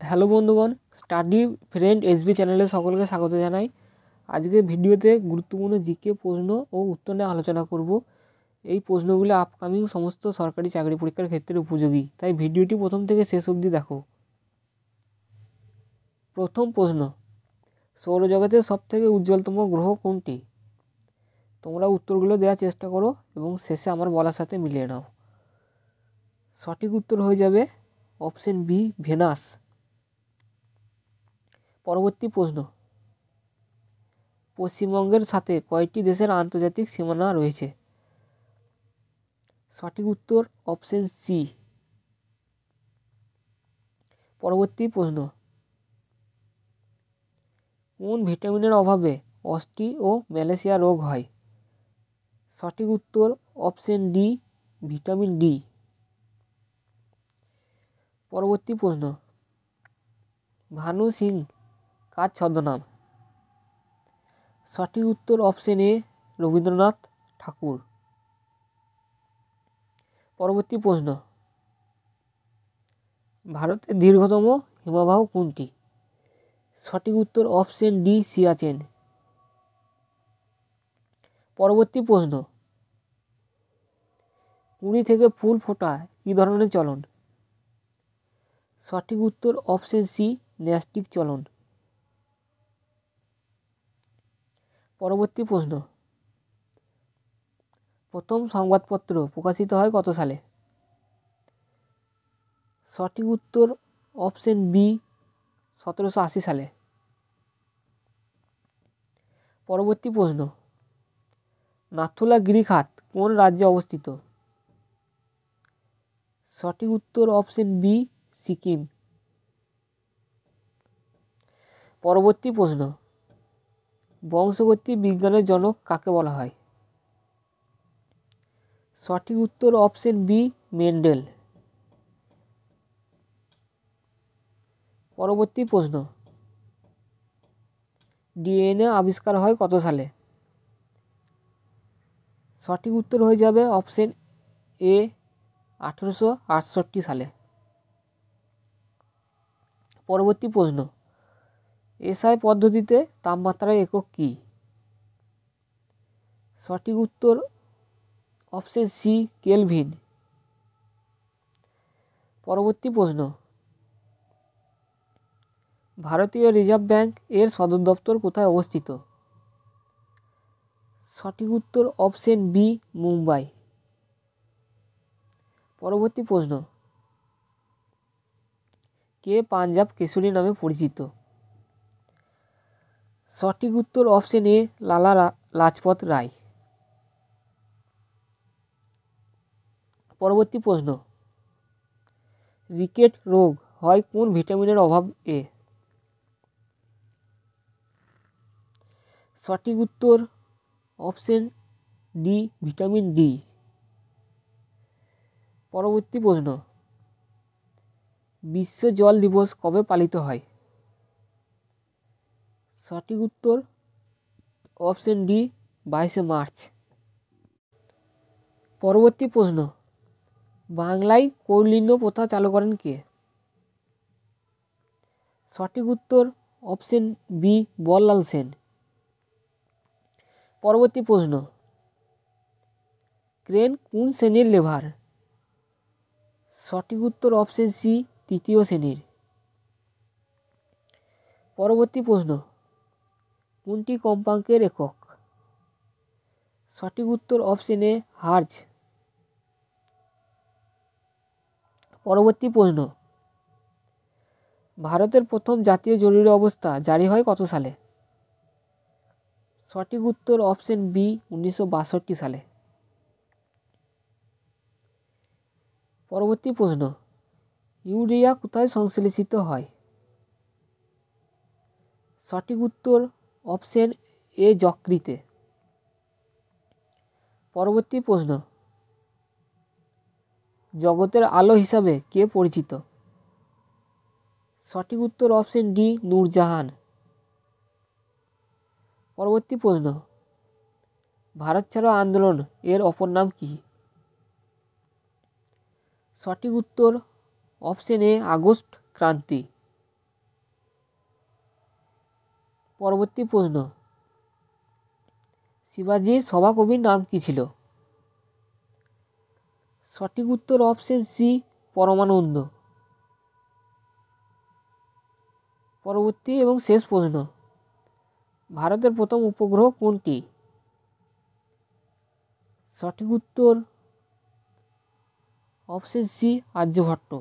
Hello বন্ধুগণ, study friend SB চ্যানেলে সকলকে স্বাগত জানাই। আজকে ভিডিওতে গুরুত্বপূর্ণ জিকে প্রশ্ন ও উত্তর নিয়ে আলোচনা করব। এই প্রশ্নগুলো আপকামিং সমস্ত সরকারি চাকরি পরীক্ষার ক্ষেত্রে উপযোগী। তাই ভিডিওটি প্রথম থেকে শেষ অবধি দেখো। প্রথম প্রশ্ন, সৌরজগতের সবথেকে উজ্জ্বলতম গ্রহ কোনটি? তোমরা উত্তরগুলো দেওয়ার চেষ্টা করো এবং শেষে আমার বলার সাথে মিলিয়ে নাও। সঠিক উত্তর হয়ে যাবে অপশন বি, ভেনাস। পরবর্তী প্রশ্ন। পশ্চিমবঙ্গের সাথে কয়টি দেশের আন্তর্জাতিক সীমানা রয়েছে। সঠিক উত্তর অপশন সি পরবর্তী প্রশ্ন। কোন ভিটামিনের অভাবে অস্টি ও ম্যালেসিয়া রোগ হয়? সঠিক উত্তর অপশন ডি ভিটামিন ডি পরবর্তী প্রশ্ন। ভানু সিং কার ছদ্মনাম সঠিক উত্তর অপশন এ রবীন্দ্রনাথ ঠাকুর। পরবর্তী প্রশ্ন। ভারতের দীর্ঘতম হিমবাহ কোনটি? সঠিক উত্তর অপশন ডি সিয়াচেন। পরবর্তী প্রশ্ন। কুড়ি থেকে ফুল ফোটা কী ধরনের চলন? সঠিক উত্তর অপশন সি ন্যাস্টিক চলন। পরবর্তী প্রশ্ন। প্রথম সংবাদপত্র প্রকাশিত হয় কত সালে? সঠিক উত্তর অপশন বি, সতেরোশো আশি সালে। পরবর্তী প্রশ্ন, নাথুলা গিরিখাত কোন রাজ্যে অবস্থিত? সঠিক উত্তর অপশন বি, সিকিম। পরবর্তী প্রশ্ন বংশগতি বিজ্ঞানের জনক কাকে বলা হয়? সঠিক উত্তর অপশন বি, মেন্ডেল। পরবর্তী প্রশ্ন। ডিএনএ আবিষ্কার হয় কত সালে? সঠিক উত্তর হয়ে যাবে অপশন এ, আঠেরোশো আটষট্টি সালে। পরবর্তী প্রশ্ন। এসআই পদ্ধতিতে তাপমাত্রার একক কী? সঠিক উত্তর অপশন সি কেলভিন। পরবর্তী প্রশ্ন। ভারতীয় রিজার্ভ ব্যাংক এর সদর দপ্তর কোথায় অবস্থিত? সঠিক উত্তর অপশন বি মুম্বাই। পরবর্তী প্রশ্ন। কে পাঞ্জাব কেশরী নামে পরিচিত? সঠিক উত্তর অপশন এ লালা লাজপত রায়। পরবর্তী প্রশ্ন। রিকেট রোগ হয় কোন ভিটামিনের অভাব এ সঠিক উত্তর অপশন ডি ভিটামিন ডি পরবর্তী প্রশ্ন। বিশ্ব জল দিবস কবে পালিত হয়? সঠিক উত্তর অপশন ডি বাইশে মার্চ। পরবর্তী প্রশ্ন, বাংলায় কৌলিন্য প্রথা চালু করেন কে? সঠিক উত্তর অপশন বি, বললাল সেন। পরবর্তী প্রশ্ন, ক্রেন কোন শ্রেণির লেভার? সঠিক উত্তর অপশন সি, তৃতীয় শ্রেণির। পরবর্তী প্রশ্ন কোনটি কম্পাঙ্কের একক সঠিক উত্তর অপশন হার্জ। পরবর্তী প্রশ্ন। ভারতের প্রথম জাতীয় জরুরি অবস্থা জারি হয় কত সালে? সঠিক উত্তর অপশন বি উনিশশো বাষট্টি সালে। পরবর্তী প্রশ্ন। ইউরিয়া কোথায় সংশ্লেষিত হয়? সঠিক উত্তর অপশন এ যকৃতে। পরবর্তী প্রশ্ন। জগতের আলো হিসাবে কে পরিচিত? সঠিক উত্তর অপশন ডি নূরজাহান। পরবর্তী প্রশ্ন। ভারত ছাড়ো আন্দোলন এর অপর নাম কি? সঠিক উত্তর অপশন এ আগস্ট ক্রান্তি। পরবর্তী প্রশ্ন। শিবাজির সভাকবির নাম কী ছিল? সঠিক উত্তর অপশন সি, পরমানন্দ। পরবর্তী এবং শেষ প্রশ্ন। ভারতের প্রথম উপগ্রহ কোনটি? সঠিক উত্তর অপশন সি, আর্যভট্ট।